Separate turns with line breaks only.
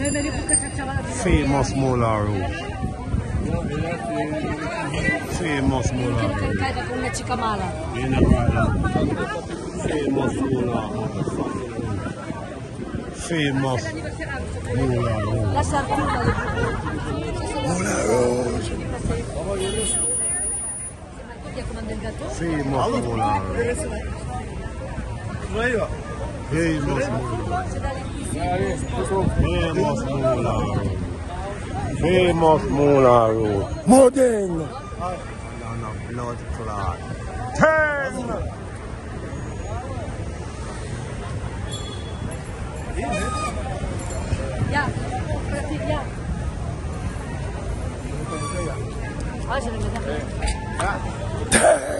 Famous Mola Road. Famous Mola Road.
carregada com uma chica mala.
Famous Mola Road. Famous Mola Road.
La sartuna.
Mola Road.
Chi comanda
Very emotional road. Very emotional road. Very blood clot. Turn!
Yeah, yeah. Ah, je. Turn!